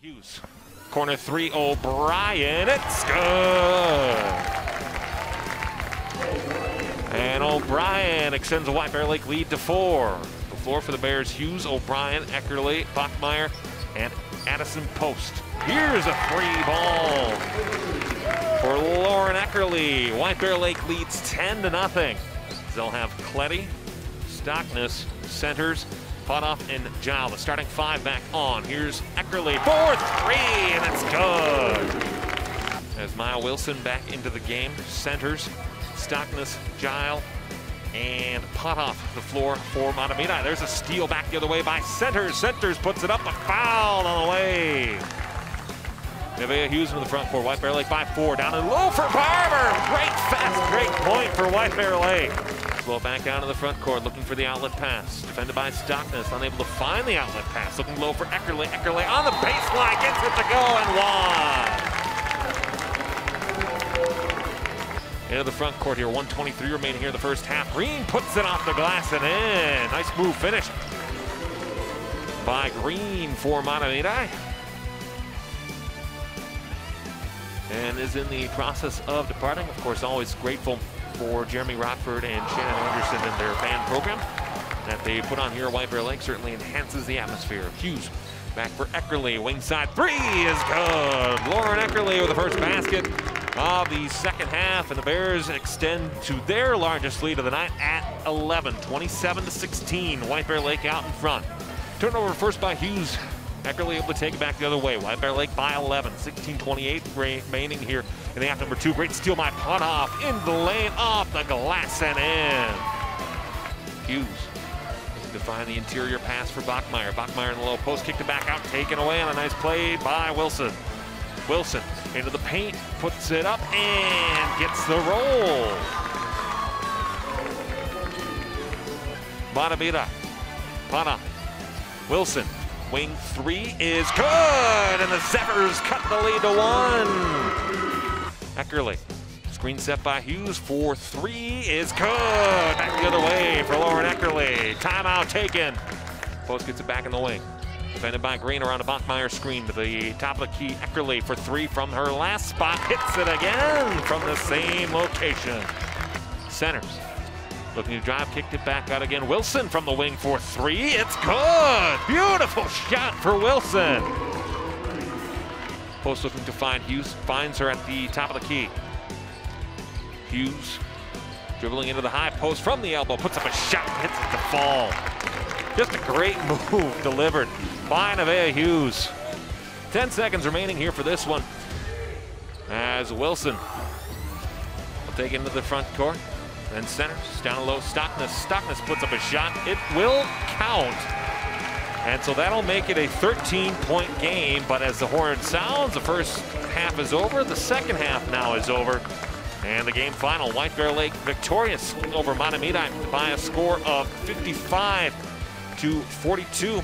Hughes. Corner three, O'Brien. It's good. And O'Brien extends the White Bear Lake lead to four. The floor for the Bears, Hughes, O'Brien, Eckerly, Bachmeyer, and Addison Post. Here's a free ball for Lauren Eckerly. White Bear Lake leads 10 to nothing. They'll have Cletty, Stockness, centers, Potoff and Gile. Starting five back on. Here's Eckerly for three, and it's good. As Maya Wilson back into the game, centers, Stockness, Gile, and Potoff the floor for Mahtomedi. There's a steal back the other way by Centers. Centers puts it up, a foul on the way. Nevaeh Hughes in the front court. White Bear Lake by four. Down and low for Barber. Great fast, great point for White Bear Lake. Back down to the front court, looking for the outlet pass. Defended by Stockness, unable to find the outlet pass. Looking low for Eckerly. Eckerly on the baseline, gets it to go and one. Into the front court here, 123 remaining here in the first half. Green puts it off the glass and in. Nice move finish by Green for Mahtomedi. and is in the process of departing. Of course, always grateful for Jeremy Rockford and Shannon Anderson and their band program that they put on here at White Bear Lake. Certainly enhances the atmosphere. Hughes back for Eckerly. Wing side three is good. Lauren Eckerly with the first basket of the second half, and the Bears extend to their largest lead of the night at 11, 27 to 16. White Bear Lake out in front. Turnover first by Hughes Eckerly able to take it back the other way. White Bear Lake by 11. 16-28 remaining here in the half number two. Great steal by Potoff in the lane, off the glass and in. Hughes looking to find the interior pass for Bachmeyer. Bachmeyer in the low post, kicked it back out, taken away on a nice play by Wilson. Wilson into the paint, puts it up, and gets the roll. Mahtomedi, Pana, Wilson, Wing three is good, and the Zephyrs cut the lead to one. Eckerly, screen set by Hughes for three is good. Back the other way for Lauren Eckerly. Timeout taken. Post gets it back in the wing. Defended by Green around a Bachmeyer screen to the top of the key. Eckerly for three from her last spot. Hits it again from the same location. Centers. Looking to drive, kicked it back out again. Wilson from the wing for three. It's good. Beautiful shot for Wilson. Post looking to find Hughes. Finds her at the top of the key. Hughes dribbling into the high post from the elbow. Puts up a shot. Hits it to fall. Just a great move delivered by Nevaeh Hughes. 10 seconds remaining here for this one. As Wilson will take into the front court. Then centers, down low, Stockness. Stockness puts up a shot. It will count. And so that'll make it a 13-point game. But as the horn sounds, the first half is over. The second half now is over. And the game final, White Bear Lake victorious over Mahtomedi by a score of 55 to 42.